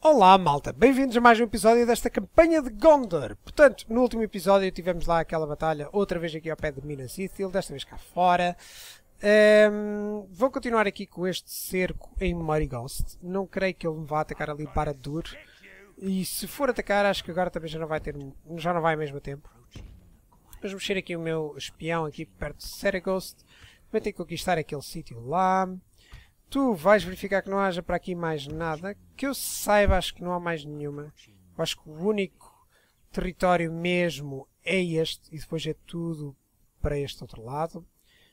Olá malta, bem-vindos a mais um episódio desta campanha de Gondor. Portanto, no último episódio tivemos lá aquela batalha, outra vez aqui ao pé de Minas Ithil, desta vez cá fora. Um, vou continuar aqui com este cerco em Ghost. Não creio que ele me vá atacar ali para Dur. E se for atacar, acho que agora também já não vai ter, já não vai ao mesmo tempo. Vamos mexer aqui o meu espião aqui perto de Seragost. Vai ter que conquistar aquele sítio lá. Tu vais verificar que não haja para aqui mais nada. Que eu saiba, acho que não há mais nenhuma. Eu acho que o único território mesmo é este e depois é tudo para este outro lado. Ou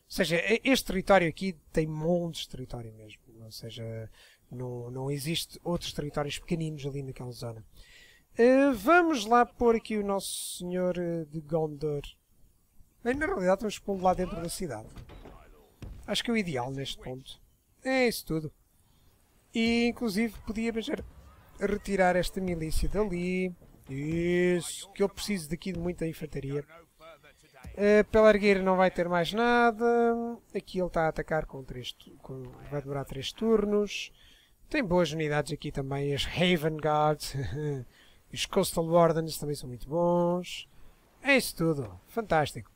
seja, este território aqui tem montes de território mesmo. Ou seja, não, não existe outros territórios pequeninos ali naquela zona. Uh, vamos lá pôr aqui o nosso senhor eh, de Gondor. Bem, na realidade vamos pô-lo lá dentro da cidade. Acho que é o ideal neste ponto. É isso tudo. E inclusive podia retirar esta milícia dali. Isso, que eu preciso daqui de muita infantaria. Uh, pela argueira não vai ter mais nada. Aqui ele está a atacar com três com, vai demorar 3 turnos. Tem boas unidades aqui também. As Haven Guards. Os Coastal Wardens também são muito bons. É isso tudo. Fantástico.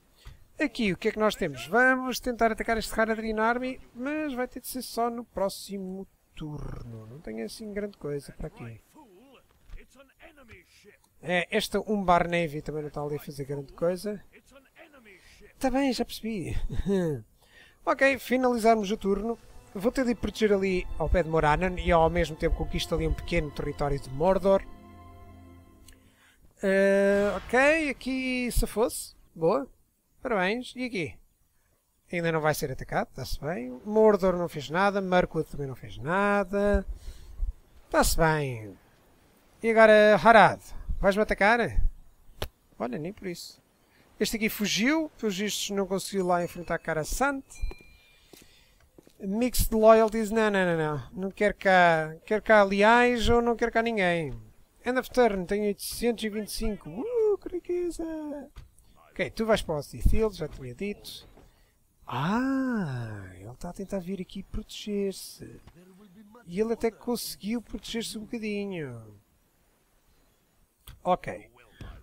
Aqui, o que é que nós temos? Vamos tentar atacar este Haradrim Army, mas vai ter de ser só no próximo turno. Não tem assim grande coisa para aqui. É, esta Umbar Navy também não está ali a fazer grande coisa. Está bem, já percebi. ok, finalizarmos o turno. Vou ter de proteger ali ao pé de Moranan e ao mesmo tempo conquisto ali um pequeno território de Mordor. Uh, ok, aqui se fosse. Boa. Parabéns. E aqui? Ainda não vai ser atacado, está-se bem. Mordor não fez nada, Mirkwood também não fez nada. Está-se bem. E agora, Harad, vais-me atacar? Olha, nem por isso. Este aqui fugiu, pelos vistos não conseguiu lá enfrentar cara Sante. Mixed Loyalties, não, não, não, não. Não quero cá, quero cá aliás ou não quero cá ninguém. End of turn, tenho 825. Uh, que riqueza! Ok, tu vais para o Field, já tinha dito. Ah, ele está a tentar vir aqui proteger-se. E ele até conseguiu proteger-se um bocadinho. Ok.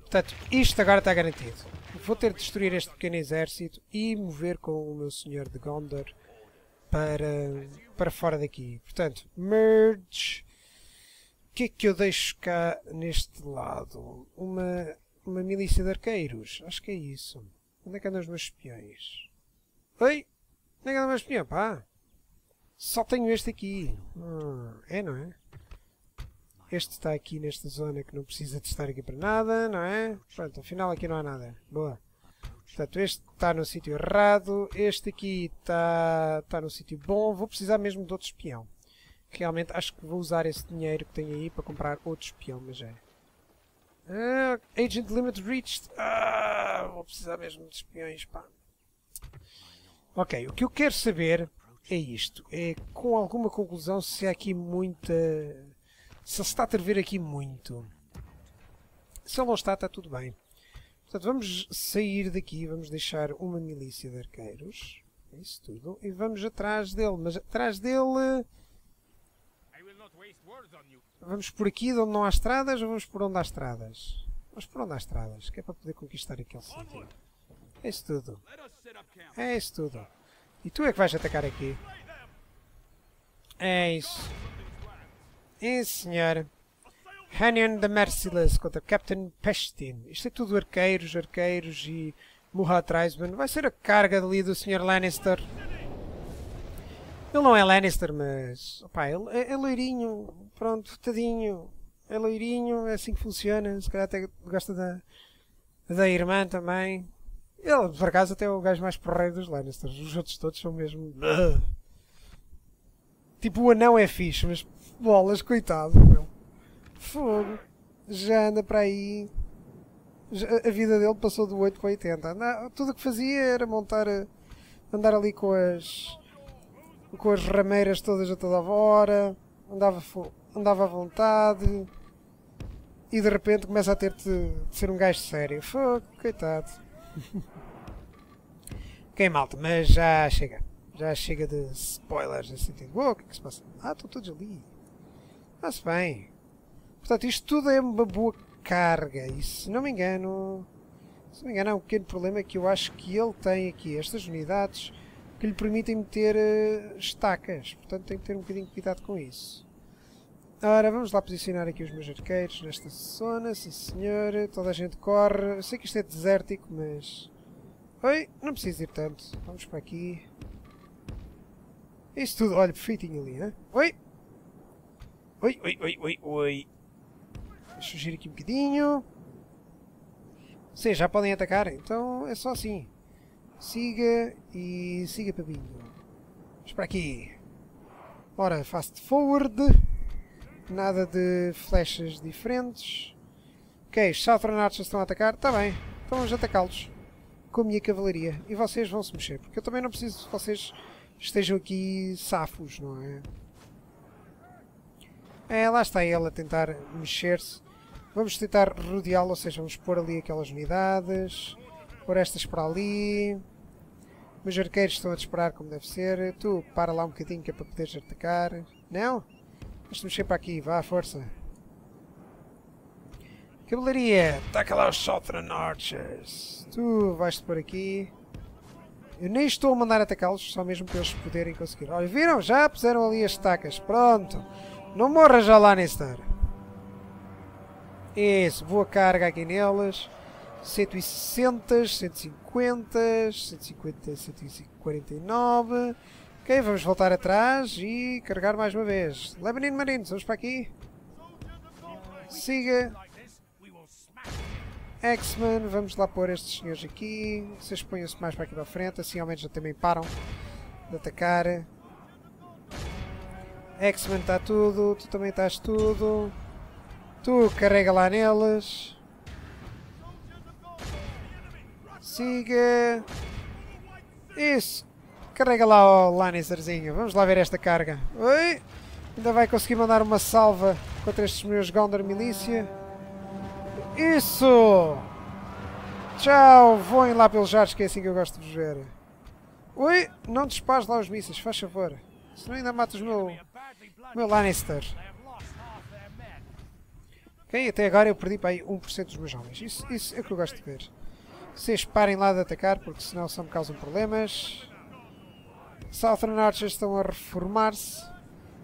Portanto, isto agora está garantido. Vou ter de destruir este pequeno exército e mover com o meu senhor de Gondor para, para fora daqui. Portanto, merge. O que é que eu deixo cá neste lado? Uma uma milícia de arqueiros. Acho que é isso. Onde é que andam os meus espiões? Oi! Onde é que anda o meu espião, pá? Só tenho este aqui. Hum, é, não é? Este está aqui nesta zona que não precisa de estar aqui para nada, não é? Pronto, afinal aqui não há nada. Boa. Portanto, este está no sítio errado. Este aqui está, está no sítio bom. Vou precisar mesmo de outro espião. Realmente acho que vou usar esse dinheiro que tenho aí para comprar outro espião, mas é. Uh, agent limit reached. Ah, vou precisar mesmo de espiões, pá. Ok, o que eu quero saber é isto. É com alguma conclusão se há aqui muita... Se ele está a ter aqui muito. Se ele não está, está tudo bem. Portanto, vamos sair daqui, vamos deixar uma milícia de arqueiros. É isso tudo. E vamos atrás dele. Mas atrás dele... Vamos por aqui de onde não há estradas ou vamos por onde há estradas? Vamos por onde há estradas, que é para poder conquistar aquele sítio. É isso tudo. É isso tudo. E tu é que vais atacar aqui. É isso. É senhor. Hanion the Merciless contra Captain Pestin. Isto é tudo arqueiros, arqueiros e Murra Tribesman. Vai ser a carga ali do Sr. Lannister. Ele não é Lannister, mas... Opa, ele é, é loirinho. Pronto, tadinho. É loirinho, é assim que funciona. Se calhar até gosta da, da irmã também. Ele, por acaso, até é o gajo mais porreiro dos Lannisters. Os outros todos são mesmo... Tipo, o anão é fixe, mas bolas, coitado, meu. Fogo. Já anda para aí. Já, a vida dele passou do 8 para 80. Não, tudo o que fazia era montar. Andar ali com as com as rameiras todas a toda a hora, andava, andava à vontade e de repente começa a ter de, de ser um gajo sério. Fogo, coitado. ok, malta, mas já chega. Já chega de spoilers nesse sentido. Uou, o que é que se passa? Ah, estão todos ali. Está-se bem. Portanto, isto tudo é uma boa carga. E se não me engano... Se não me engano, há um pequeno problema que eu acho que ele tem aqui. Estas unidades que lhe permitem meter uh, estacas. Portanto, tem que ter um bocadinho de cuidado com isso. Ora, vamos lá posicionar aqui os meus arqueiros nesta zona. Sim, senhor. Toda a gente corre. Eu sei que isto é desértico, mas... Oi, não preciso ir tanto. Vamos para aqui. Isso tudo, olha, perfeitinho ali, hein? Oi! Oi, oi, oi, oi, oi. Deixa eu girar aqui um bocadinho. Vocês já podem atacar, então é só assim. Siga e siga para bingo. Vamos para aqui. Ora, fast forward. Nada de flechas diferentes. Ok, os Archers estão a atacar. Está bem, então vamos atacá-los. Com a minha cavalaria. E vocês vão se mexer, porque eu também não preciso que vocês estejam aqui safos, não é? É, lá está ele a tentar mexer-se. Vamos tentar rodeá-lo, ou seja, vamos pôr ali aquelas unidades. Pôr estas para ali. Meus arqueiros estão a disparar como deve ser. Tu, para lá um bocadinho que é para poderes atacar. Não? Vamos mexer para aqui, vá, força. Cavalaria, ataca lá os Southern Archers. Tu vais-te por aqui. Eu nem estou a mandar atacá-los, só mesmo para eles poderem conseguir. Olha, viram? Já puseram ali as estacas. Pronto. Não morra já lá Lannister. Isso, boa carga aqui neles. 160, 150, 150, 149. Ok, vamos voltar atrás e carregar mais uma vez. Lebanon Marines, vamos para aqui. Siga. X-Men, vamos lá pôr estes senhores aqui. Vocês ponham-se mais para aqui para a frente, assim ao menos já também param de atacar. X-Men está tudo, tu também estás tudo. Tu carrega lá neles. Siga. Isso. Carrega lá o Lannisterzinho. Vamos lá ver esta carga. Oi. Ainda vai conseguir mandar uma salva contra estes meus Gondor Milícia. Isso! Tchau! Voem lá pelos jatos que é assim que eu gosto de vos ver. Oi! Não dispares lá os mísseis, faz favor. Senão ainda matas o meu, meu Lannister. Ok, até agora eu perdi para aí 1% dos meus homens. Isso, isso é o que eu gosto de ver. Vocês parem lá de atacar, porque senão só me causam problemas. Southern Archers estão a reformar-se.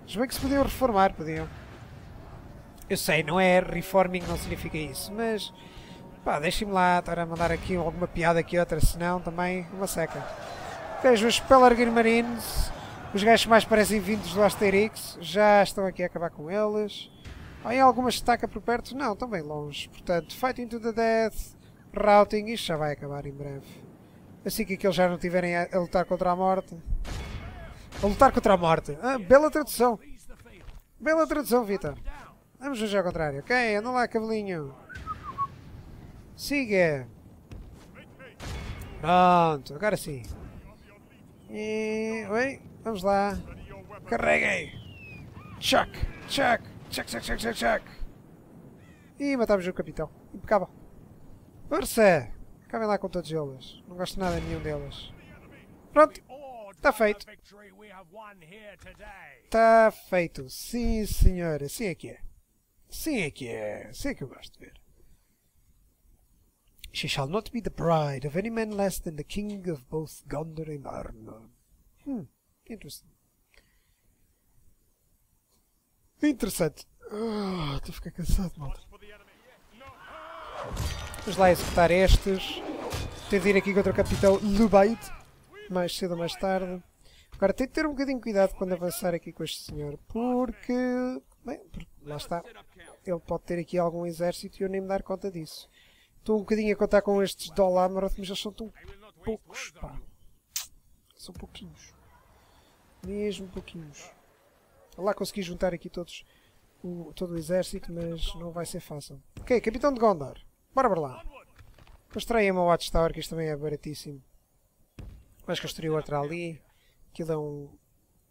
Mas bem que se podiam reformar, podiam. Eu sei, não é reforming, não significa isso, mas... Pá, deixem-me lá estar a mandar aqui alguma piada aqui outra, senão também uma seca. Vejo os Pelargir Marines, os gajos mais parecem vindos do Asterix, já estão aqui a acabar com eles. Há alguma estaca por perto? Não, estão bem longe. Portanto, Fighting to the Death, Routing, isto já vai acabar em breve. Assim que aqueles já não estiverem a, a, lutar contra a morte. A lutar contra a morte. Ah, bela tradução. Bela tradução, Vitor. Vamos fazer ao contrário. Ok, anda lá, cavalinho. Siga. Pronto, agora sim. E... Oi, vamos lá. Carreguem. Chuck, chuck, chuck, chuck, chuck, chuck, chuck. E matámos o capitão. Impecável. Força! Acabem lá com todos eles. Não gosto nada nenhum deles. Pronto. Está feito. Está feito. Sim, senhora. Sim é que é. Sim é que é. Sim é que eu gosto de ver. She shall not be the bride of any man less than the king of both Gondor and Arnor. Hum, interessante. Interessante. Oh, estou a ficar cansado, malta. Vamos lá executar estes. Ter de ir aqui contra o capitão Lubait. Mais cedo ou mais tarde. Agora tem de ter um bocadinho de cuidado quando avançar aqui com este senhor. Porque... Bem, lá está. Ele pode ter aqui algum exército e eu nem me dar conta disso. Estou um bocadinho a contar com estes Dolamarot, mas eles são tão poucos, pá. São pouquinhos. Mesmo pouquinhos. Lá consegui juntar aqui todos o, todo o exército, mas não vai ser fácil. Ok, Capitão de Gondor. Bora para lá. Construí uma Watchtower, que isto também é baratíssimo. Vais construir outra ali. Aquilo é um,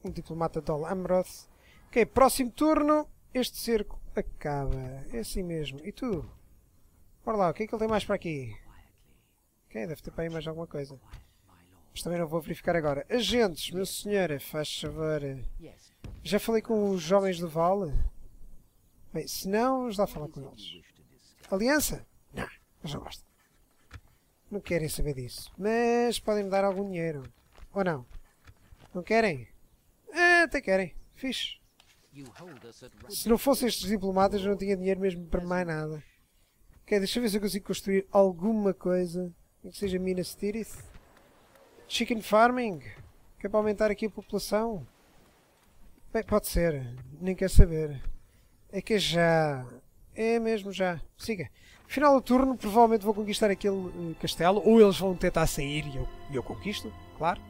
um diplomata Dol Amroth. Ok, próximo turno. Este cerco acaba. É assim mesmo. E tu? Bora lá, o que é que ele tem mais para aqui? Ok, deve ter para aí mais alguma coisa. Mas também não vou verificar agora. Agentes, meu senhor, faz favor. Já falei com os jovens do Vale? Bem, se não, vamos lá falar com eles. Aliança? Eles não gostam. Não querem saber disso. Mas podem me dar algum dinheiro. Ou não? Não querem? Ah, até querem. Fixe. Se não fossem estes diplomatas, eu não tinha dinheiro mesmo para mais nada. Ok, deixa eu ver se eu consigo construir alguma coisa que seja Minas Tirith. Chicken Farming, que é para aumentar aqui a população. Bem, pode ser, nem quer saber. É que é já. É mesmo já. Siga. Final do turno, provavelmente vou conquistar aquele uh, castelo, ou eles vão tentar sair e eu, eu conquisto, claro.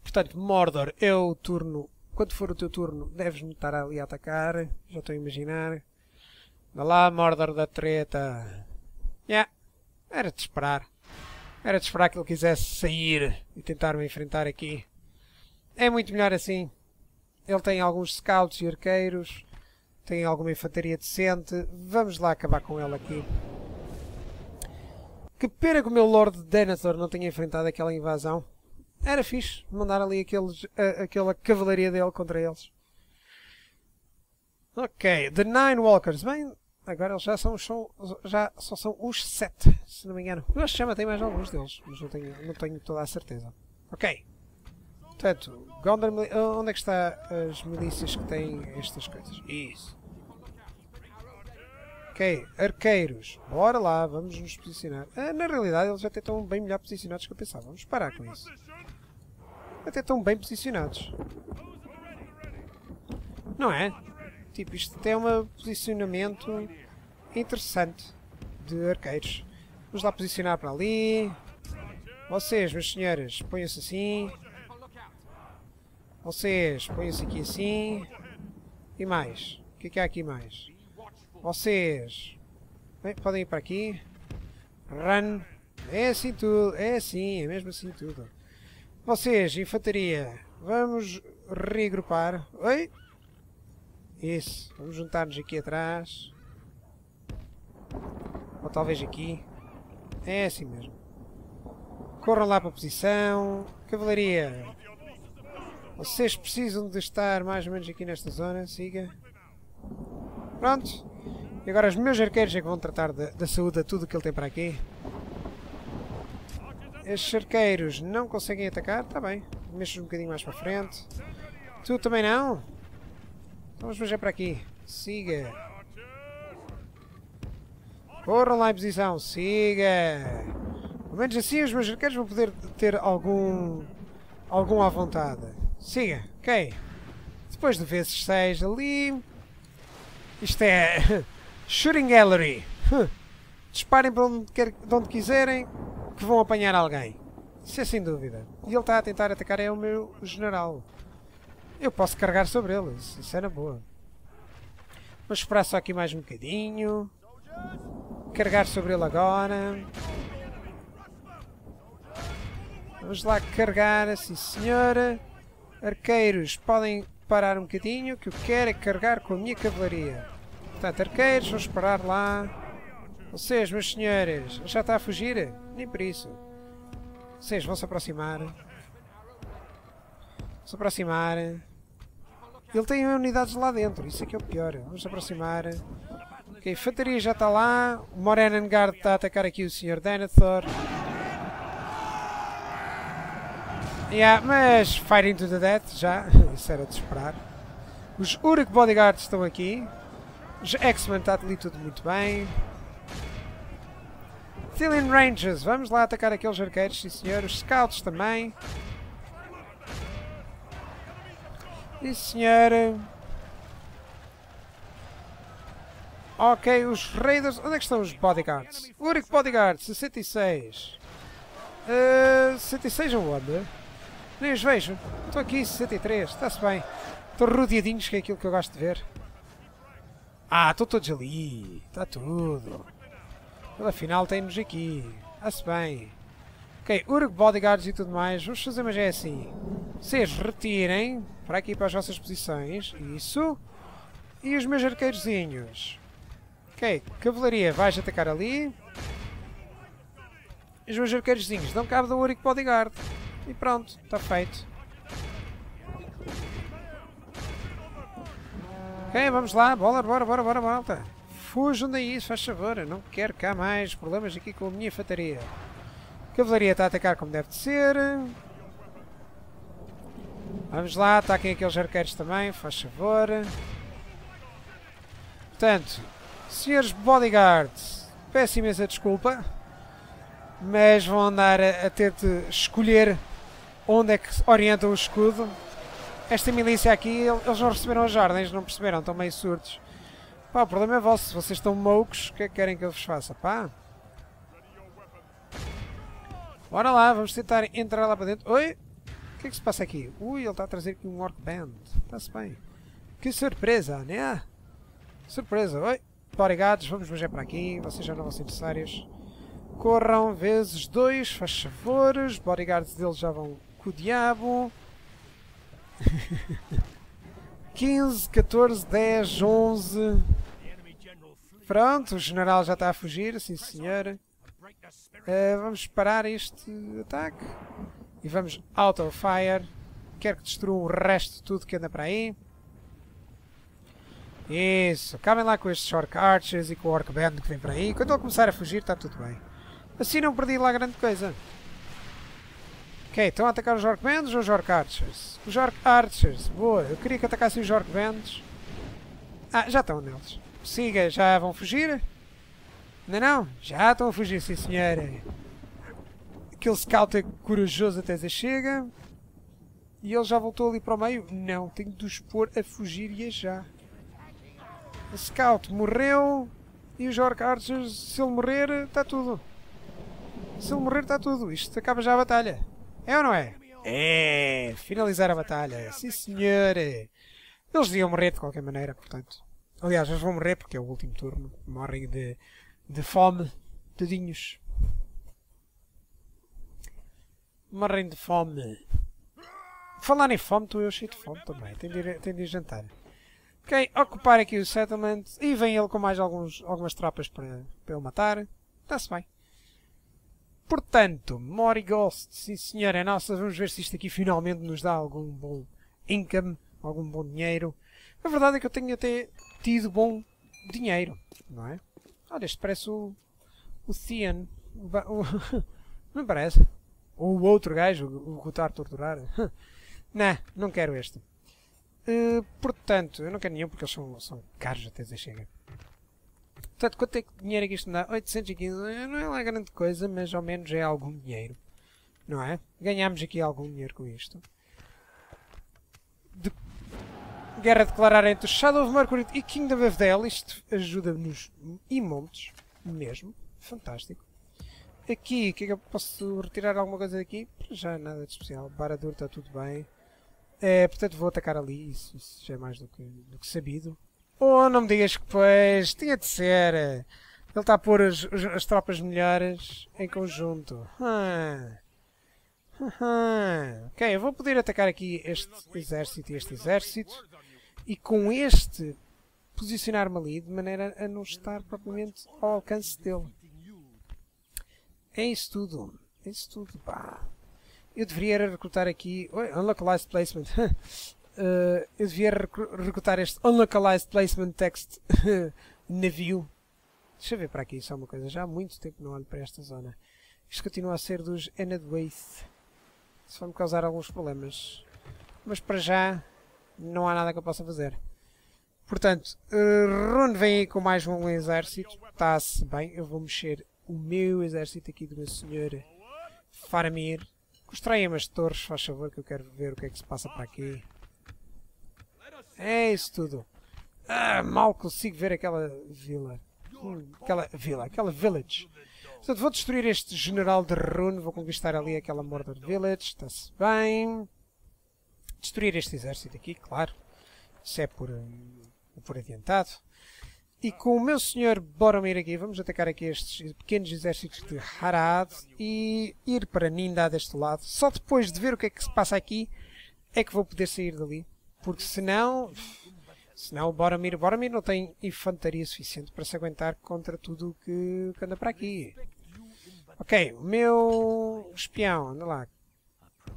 Portanto, Mordor é o turno quando for o teu turno, deves-me estar ali a atacar. Já estou a imaginar. Dá lá, Mordor da treta. Yeah. Era de esperar. Era de esperar que ele quisesse sair e tentar me enfrentar aqui. É muito melhor assim. Ele tem alguns scouts e arqueiros. Tem alguma infantaria decente. Vamos lá acabar com ele aqui. Que pena que o meu Lord Denethor não tenha enfrentado aquela invasão. Era fixe mandar ali aqueles, a, aquela cavalaria dele contra eles. Ok, The Nine Walkers. Bem, agora eles já são, são, já só são os sete, se não me engano. Eu acho que já mais alguns deles, mas não tenho, não tenho toda a certeza. Ok. Portanto, Gondor, onde é que está as milícias que têm estas coisas? Isso. Ok, arqueiros. Bora lá, vamos nos posicionar. Ah, na realidade, eles até estão bem melhor posicionados que eu pensava. Vamos parar com isso até estão bem posicionados. Não é? Tipo, isto tem um posicionamento interessante de arqueiros. Vamos lá posicionar para ali. Vocês, meus senhores, ponham-se assim. Vocês, ponham-se aqui assim. E mais? O que é que há aqui mais? Vocês. Podem ir para aqui. Run. É assim tudo. É assim, é mesmo assim tudo. Vocês, infantaria, vamos reagrupar. Oi? Isso, vamos juntar-nos aqui atrás. Ou talvez aqui. É assim mesmo. Corram lá para a posição. Cavalaria. Vocês precisam de estar mais ou menos aqui nesta zona. Siga. Pronto. E agora os meus arqueiros é que vão tratar da, saúde de tudo que ele tem para aqui. Estes arqueiros não conseguem atacar? Está bem. Mexes um bocadinho mais para frente. Tu também não? Então vamos já para aqui. Siga. Corram lá em posição. Siga. Pelo menos assim os meus arqueiros vão poder ter algum... Algum à vontade. Siga. Ok. Depois de vezes 6 ali... Isto é... Shooting Gallery. Disparem para onde, quer, de onde quiserem que vão apanhar alguém. Isso é sem dúvida. E ele está a tentar atacar é o meu general. Eu posso carregar sobre ele, isso é na boa. Vamos esperar só aqui mais um bocadinho. Carregar sobre ele agora. Vamos lá carregar, sim senhora. Arqueiros, podem parar um bocadinho, que eu quero é carregar com a minha cavalaria. Portanto, arqueiros, vamos parar lá. Vocês, meus senhores, já está a fugir? Nem por isso. Vocês vão se aproximar. Se aproximar. Ele tem unidades lá dentro, isso é que é o pior. Vamos se aproximar. Ok, infantaria já está lá. O Morenengard está a atacar aqui o Sr. Denethor. Yeah, mas Fighting to the Death já. Isso era de esperar. Os Uruk Bodyguards estão aqui. X-Men está ali tudo muito bem. Tillian Rangers, vamos lá atacar aqueles arqueiros, sim senhor. Os Scouts também. Sim senhor. Ok, os Raiders. Onde é que estão os Bodyguards? Uric Bodyguards, 66. Uh, 66 aonde? Nem os vejo. Estou aqui, 63. Está-se bem. Estão rodeadinhos, que é aquilo que eu gosto de ver. Ah, estão todos ali. Está tudo. Ele afinal tem-nos aqui. Ah-se bem. Ok, Urg Bodyguards e tudo mais. Vamos fazer, mas é assim. Vocês retirem para aqui para as vossas posições. Isso. E os meus arqueirozinhos. Ok, cavalaria, vais atacar ali. Os meus arqueirozinhos dão cabo do Uric Bodyguard. E pronto, está feito. Ok, vamos lá, bola, bora, bora, bora, malta. Fujam daí, se faz favor. Não quero cá mais problemas aqui com a minha infantaria. A cavalaria está a atacar como deve de ser. Vamos lá, ataquem aqueles arqueiros também, faz favor. Portanto, senhores bodyguards, peço imensa desculpa, mas vão andar a, a ter de escolher onde é que orientam o escudo. Esta milícia aqui, eles não receberam as ordens, não perceberam, estão meio surdos. Pá, o problema é vosso, vocês estão moucos, o que é que querem que eu vos faça? Pá. Bora lá, vamos tentar entrar lá para dentro. Oi? O que é que se passa aqui? Ui, ele está a trazer aqui um Orc Band. Está-se bem. Que surpresa, né? Surpresa. Oi, bodyguards, vamos beijar para aqui. Vocês já não vão ser necessários. Corram vezes dois, faz favores. Bodyguards deles já vão com o diabo. 15, 14, 10, 11. Pronto, o general já está a fugir, sim senhor. Uh, vamos parar este ataque. E vamos auto fire. Quero que destruam o resto de tudo que anda para aí. Isso, acabem lá com estes Orc Archers e com o Orc Band que vem para aí. Quando ele começar a fugir está tudo bem. Assim não perdi lá grande coisa. Ok, estão a atacar os Orc Bands ou os Orc Archers? Os Orc Archers, boa. Eu queria que atacassem os Orc Bands. Ah, já estão neles. Siga, já vão fugir? Não, não? Já estão a fugir, sim senhora. Aquele scout é corajoso até se chega. E ele já voltou ali para o meio? Não, tenho de os pôr a fugir e a já. O scout morreu. E os Orc Archers, se ele morrer, está tudo. Se ele morrer, está tudo. Isto acaba já a batalha. É ou não é? É! Finalizar a batalha. Sim, senhor. Eles deviam morrer de qualquer maneira, portanto. Aliás, eles vão morrer porque é o último turno. Morrem de, de fome. Tadinhos. Morrem de fome. Falar em fome, estou eu cheio de fome também. Tenho de ir, tenho de ir jantar. Ok, ocupar aqui o settlement. E vem ele com mais alguns, algumas tropas para, para ele matar. Está-se bem. Portanto, Mori Ghost, sim senhor, é nossa. Vamos ver se isto aqui finalmente nos dá algum bom income, algum bom dinheiro. A verdade é que eu tenho até tido bom dinheiro, não é? Olha, este parece o, o Cian. O, o, não parece? Ou o outro gajo, o a torturar. não, não quero este. Uh, portanto, eu não quero nenhum porque eles são, são caros até dizer chega. Portanto, quanto é que dinheiro é que isto me dá? 815, não é lá grande coisa, mas ao menos é algum dinheiro. Não é? Ganhamos aqui algum dinheiro com isto. De... Guerra declarada entre Shadow of Mercury e Kingdom of Dell. Isto ajuda-nos e montes. Mesmo. Fantástico. Aqui, o que é que eu posso retirar alguma coisa daqui? Já nada de especial. Baradur está tudo bem. É, portanto, vou atacar ali. Isso, isso já é mais do que, do que sabido. Oh, não me digas que pois, tinha de ser. Ele está a pôr as, as tropas melhores em conjunto. Ah. Ah. Ok, eu vou poder atacar aqui este exército e este exército. E com este posicionar-me ali de maneira a não estar propriamente ao alcance dele. É isso tudo. É isso tudo, pá. Eu deveria recrutar aqui... Oi, unlocalized placement. uh, eu devia recrutar este unlocalized placement text navio. Deixa eu ver para aqui só uma coisa. Já há muito tempo não olho para esta zona. Isto continua a ser dos Enadwaith. Isso vai me causar alguns problemas. Mas para já não há nada que eu possa fazer. Portanto, uh, Rune vem aí com mais um exército. Está-se bem. Eu vou mexer o meu exército aqui do meu senhor Faramir. Construia umas torres, faz favor, que eu quero ver o que é que se passa para aqui. É isso tudo. Ah, mal consigo ver aquela vila. Hum, aquela vila, aquela village. Portanto, vou destruir este general de Rune, vou conquistar ali aquela Mordor Village, está-se bem. Destruir este exército aqui, claro. Isso é por, hum, por adiantado. E com o meu senhor Boromir aqui, vamos atacar aqui estes pequenos exércitos de Harad e ir para Ninda deste lado. Só depois de ver o que é que se passa aqui é que vou poder sair dali. Porque senão, senão o Boromir, Boromir não tem infantaria suficiente para se aguentar contra tudo que, que anda para aqui. Ok, o meu espião, anda lá.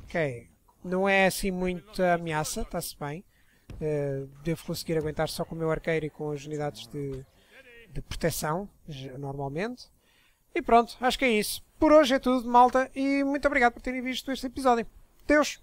Ok, não é assim muita ameaça, está-se bem. Uh, devo conseguir aguentar só com o meu arqueiro e com as unidades de, de proteção, normalmente. E pronto, acho que é isso. Por hoje é tudo, malta, e muito obrigado por terem visto este episódio. Deus!